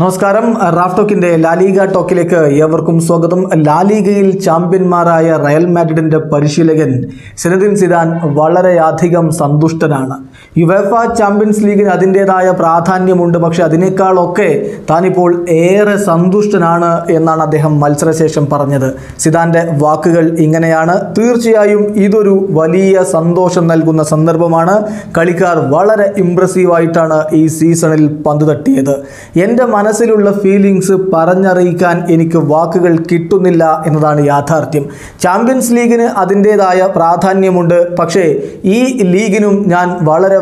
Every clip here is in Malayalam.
നമസ്കാരം. റാഫ് ടോക്കിന്റെ ലാലിഗ ടോക്കിലേക്ക് ഏവർക്കും സ്വാഗതം. ലാലിഗയിൽ ചാമ്പ്യന്മാരായ റയൽ മാഡ്രിഡിന്റെ പരിശീലകൻ സിനദിൻ സിദാൻ വളരെയധികം സന്തുഷ്ടനാണ്. യുവേഫ ചാമ്പ്യൻസ് ലീഗിന് അതിന്റെതായ പ്രാധാന്യമുണ്ട്. പക്ഷെ അതിനേക്കാളൊക്കെ താനിപ്പോൾ ഏറെ സന്തുഷ്ടനാണ് എന്നാണ് അദ്ദേഹം മത്സരശേഷം പറഞ്ഞത്. സിദാന്റെ വാക്കുകൾ ഇങ്ങനെയാണ്. തീർച്ചയായും ഇതൊരു വലിയ സന്തോഷം നൽകുന്ന സന്ദർഭമാണ്. കളിക്കാർ വളരെ ഇംപ്രസീവായിട്ടാണ് ഈ സീസണിൽ പന്ത് തട്ടിയത്. എന്റെ മനസ്സിലുള്ള ഫീലിങ്സ് പറഞ്ഞറിയിക്കാൻ എനിക്ക് വാക്കുകൾ കിട്ടുന്നില്ല എന്നതാണ് യാഥാർത്ഥ്യം. ചാമ്പ്യൻസ് ലീഗിന് അതിന്റേതായ പ്രാധാന്യമുണ്ട്. പക്ഷേ ഈ ലീഗിനും ഞാൻ വളരെ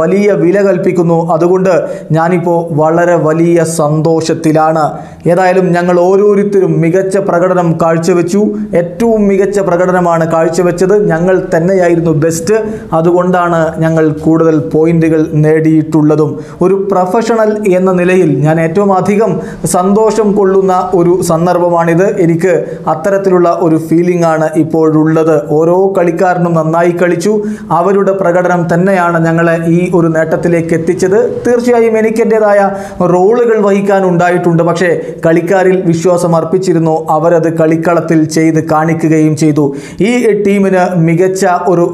വലിയ വില കൽപ്പിക്കുന്നു. അതുകൊണ്ട് ഞാനിപ്പോൾ വളരെ വലിയ സന്തോഷത്തിലാണ്. ഏതായാലും ഞങ്ങൾ ഓരോരുത്തരും മികച്ച പ്രകടനം കാഴ്ചവെച്ചു. ഏറ്റവും മികച്ച പ്രകടനമാണ് കാഴ്ചവെച്ചത്. ഞങ്ങൾ തന്നെയായിരുന്നു ബെസ്റ്റ് അതുകൊണ്ടാണ് ഞങ്ങൾ കൂടുതൽ പോയിന്റുകൾ നേടിയിട്ടുള്ളതും. ഒരു പ്രൊഫഷണൽ എന്ന നിലയിൽ ഞാൻ ഏറ്റവും അധികം സന്തോഷം കൊള്ളുന്ന ഒരു സന്ദർഭമാണിത്. എനിക്ക് അത്തരത്തിലുള്ള ഒരു ഫീലിംഗ് ആണ് ഇപ്പോഴുള്ളത്. ഓരോ കളിക്കാരനും നന്നായി കളിച്ചു. അവരുടെ പ്രകടനം തന്നെയാണ് ഞങ്ങളെ ഈ ഒരു നേട്ടത്തിലേക്ക് എത്തിച്ചത്. തീർച്ചയായും എനിക്കെന്റെതായ റോളുകൾ വഹിക്കാൻ ഉണ്ടായിട്ടുണ്ട്. പക്ഷേ കളിക്കാരിൽ വിശ്വാസം അർപ്പിച്ചിരുന്നു. അവരത് കളിക്കളത്തിൽ ചെയ്ത് കാണിക്കുകയും ചെയ്തു. ഈ ടീമിന് മികച്ച ഒരു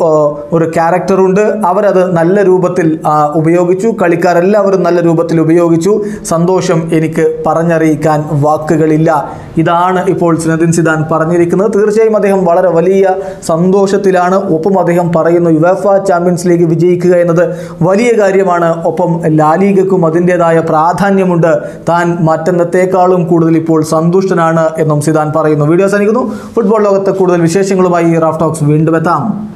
ഒരു ക്യാരക്ടറുണ്ട് അവരത് നല്ല രൂപത്തിൽ ഉപയോഗിച്ചു. കളിക്കാരെല്ലാവരും നല്ല രൂപത്തിൽ ഉപയോഗിച്ചു. സന്തോഷം എനിക്ക് പറഞ്ഞറിയിക്കാൻ വാക്കുകളില്ല. ഇതാണ് ഇപ്പോൾ സിനദിൻ സിദാൻ പറഞ്ഞിരിക്കുന്നത്. തീർച്ചയായും അദ്ദേഹം വളരെ വലിയ സന്തോഷത്തിലാണ് ഒപ്പം അദ്ദേഹം പറയുന്നു യുവേഫ ചാമ്പ്യൻസ് ലീഗ് വിജയിക്കുക എന്നത് വലിയ കാര്യമാണ്. ഒപ്പം ലാലീഗക്കും അതിന്റെതായ പ്രാധാന്യമുണ്ട്. താൻ മറ്റെന്നത്തേക്കാളും കൂടുതൽ ഇപ്പോൾ സന്തുഷ്ടനാണ് എന്നും സിദാൻ പറയുന്നു. വീഡിയോ സനിക്കുന്നു ഫുട്ബോൾ ലോകത്തെ കൂടുതൽ വിശേഷങ്ങളുമായി റാഫ് ടോക്സ് വീണ്ടും എത്താം.